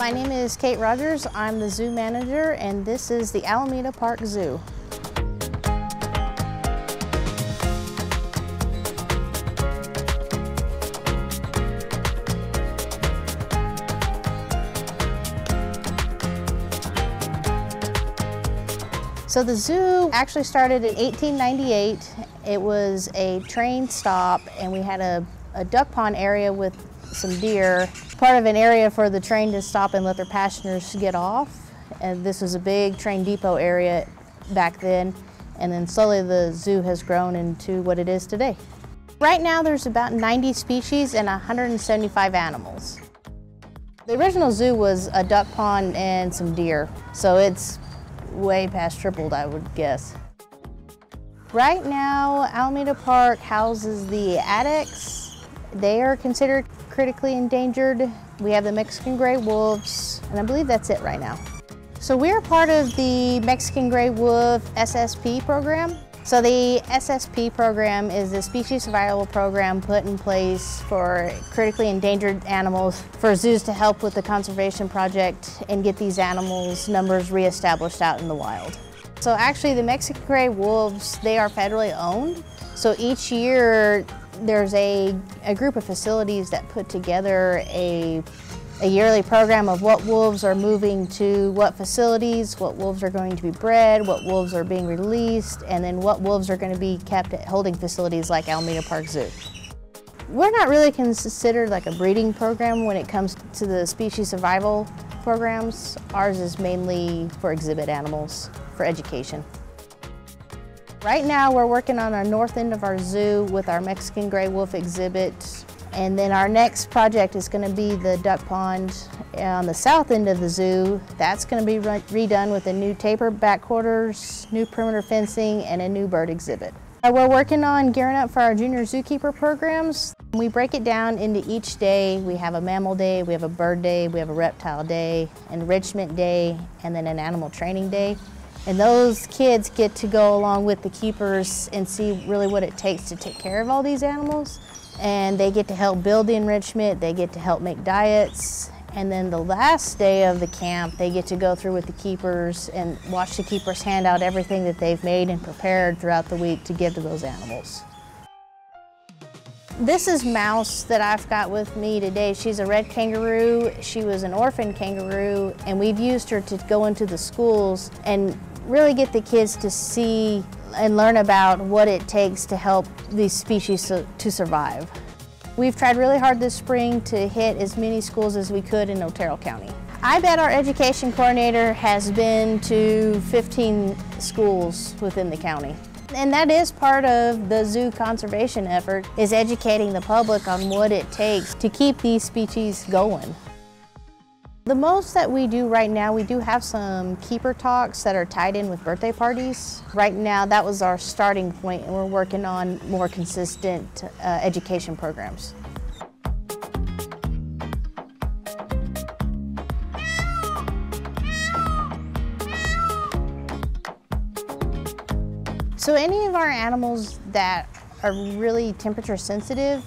My name is Kate Rogers. I'm the zoo manager and this is the Alameda Park Zoo. So the zoo actually started in 1898. It was a train stop and we had a, a duck pond area with some deer. Part of an area for the train to stop and let their passengers get off. And this was a big train depot area back then. And then slowly the zoo has grown into what it is today. Right now there's about 90 species and 175 animals. The original zoo was a duck pond and some deer. So it's way past tripled, I would guess. Right now, Alameda Park houses the addax. They are considered critically endangered. We have the Mexican gray wolves, and I believe that's it right now. So we're part of the Mexican gray wolf SSP program. So the SSP program is the species survival program put in place for critically endangered animals for zoos to help with the conservation project and get these animals numbers reestablished out in the wild. So actually the Mexican gray wolves, they are federally owned. So each year there's a, a group of facilities that put together a a yearly program of what wolves are moving to what facilities, what wolves are going to be bred, what wolves are being released, and then what wolves are going to be kept at holding facilities like Alameda Park Zoo. We're not really considered like a breeding program when it comes to the species survival programs. Ours is mainly for exhibit animals, for education. Right now we're working on our north end of our zoo with our Mexican gray wolf exhibit and then our next project is going to be the duck pond on the south end of the zoo. That's going to be redone with a new taper back quarters, new perimeter fencing, and a new bird exhibit. Uh, we're working on gearing up for our junior zookeeper programs. We break it down into each day. We have a mammal day, we have a bird day, we have a reptile day, enrichment day, and then an animal training day. And those kids get to go along with the keepers and see really what it takes to take care of all these animals and they get to help build the enrichment, they get to help make diets, and then the last day of the camp, they get to go through with the keepers and watch the keepers hand out everything that they've made and prepared throughout the week to give to those animals. This is Mouse that I've got with me today. She's a red kangaroo. She was an orphan kangaroo, and we've used her to go into the schools and really get the kids to see and learn about what it takes to help these species to survive. We've tried really hard this spring to hit as many schools as we could in Otero County. I bet our education coordinator has been to 15 schools within the county. And that is part of the zoo conservation effort, is educating the public on what it takes to keep these species going. The most that we do right now, we do have some keeper talks that are tied in with birthday parties. Right now, that was our starting point, and we're working on more consistent uh, education programs. So any of our animals that are really temperature sensitive,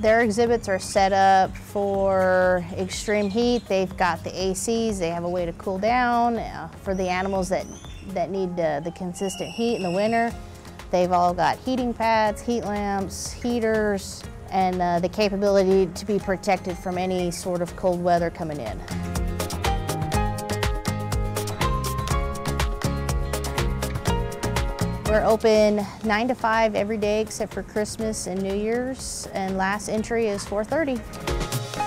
their exhibits are set up for extreme heat. They've got the ACs, they have a way to cool down. Uh, for the animals that, that need uh, the consistent heat in the winter, they've all got heating pads, heat lamps, heaters, and uh, the capability to be protected from any sort of cold weather coming in. We're open 9 to 5 every day except for Christmas and New Year's, and last entry is 4.30.